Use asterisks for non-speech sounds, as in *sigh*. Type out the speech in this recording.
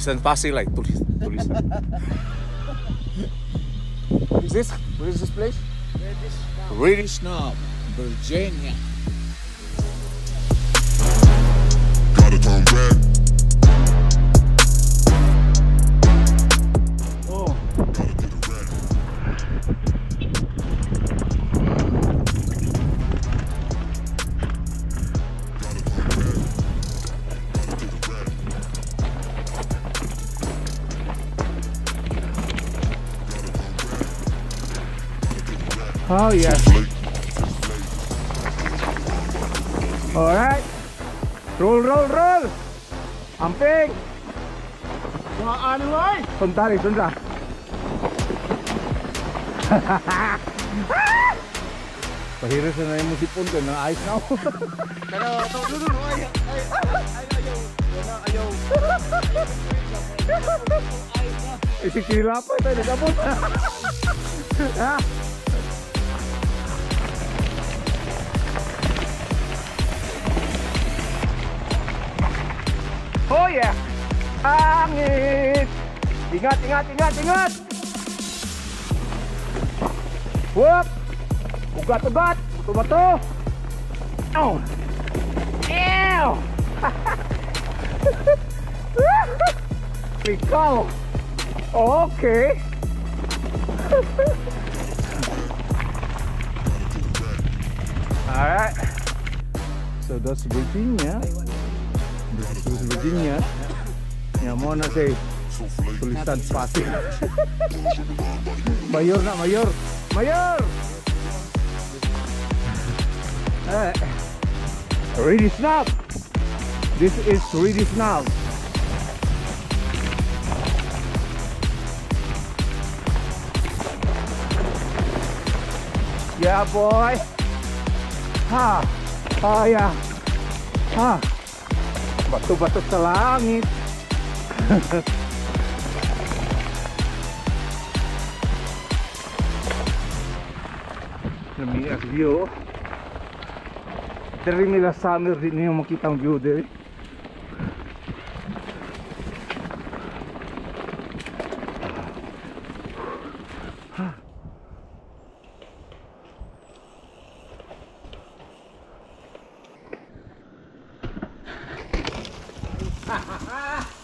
tulisan like tulis tulisan. *laughs* Is this where is this place? British Knob Virginia. Got Oh yeah. Alright. Roll, roll, roll. Amping. Mga ano ay? Punta rin. Pahiras na na yung musipon ko, na ayos na ako. Pero to no no no ay ay ay ayaw. Wala ayaw. Isip kinilapay tayo, nagabot. Ha? *laughs* ya? Angin. Ingat, ingat, ingat, ingat. Wup. Buka tebat. Betul-betul Oh Ew. *laughs* Pikau Oke. *laughs* Alright. So that's routine, yeah? Is Virginia. Yang mo na say tulisan Pasig. *laughs* mayor na, mayor. Mayor! Eh, Alright. Ready snap. This is ready snap. Yeah, boy. Ha. Oh, yeah. Ha. Bato-bato sa langit. *laughs* Lumias view. Dari nila summer din yung makita ang view diri. ha ha ha